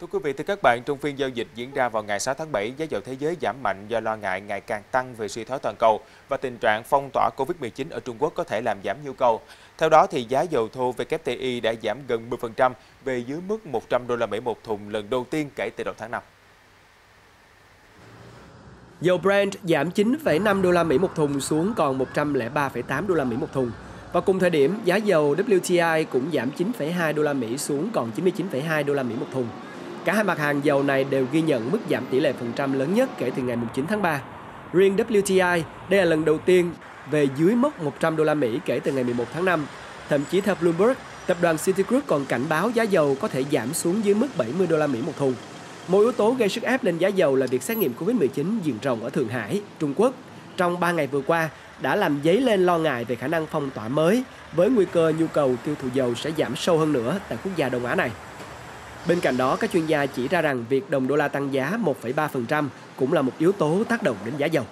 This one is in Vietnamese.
Thưa quý vị, thưa các bạn, trong phiên giao dịch diễn ra vào ngày 6 tháng 7, giá dầu thế giới giảm mạnh do lo ngại ngày càng tăng về suy thoái toàn cầu và tình trạng phong tỏa Covid-19 ở Trung Quốc có thể làm giảm nhu cầu. Theo đó, thì giá dầu thô WTI đã giảm gần 10% về dưới mức 100 đô la Mỹ một thùng lần đầu tiên kể từ đầu tháng 5. Dầu Brent giảm 9,5 đô la Mỹ một thùng xuống còn 103,8 đô la Mỹ một thùng. Và cùng thời điểm, giá dầu WTI cũng giảm 9,2 đô la Mỹ xuống còn 99,2 đô la Mỹ một thùng. Cả hai mặt hàng dầu này đều ghi nhận mức giảm tỷ lệ phần trăm lớn nhất kể từ ngày 9 tháng 3. Riêng WTI, đây là lần đầu tiên về dưới mốc 100 đô la Mỹ kể từ ngày 11 tháng 5. Thậm chí theo Bloomberg, tập đoàn Citigroup còn cảnh báo giá dầu có thể giảm xuống dưới mức 70 đô la Mỹ một thùng. Một yếu tố gây sức ép lên giá dầu là việc xét nghiệm Covid-19 diện rộng ở Thượng Hải, Trung Quốc. Trong 3 ngày vừa qua, đã làm dấy lên lo ngại về khả năng phong tỏa mới với nguy cơ nhu cầu tiêu thụ dầu sẽ giảm sâu hơn nữa tại quốc gia Đông Á này. Bên cạnh đó, các chuyên gia chỉ ra rằng việc đồng đô la tăng giá 1,3% cũng là một yếu tố tác động đến giá dầu.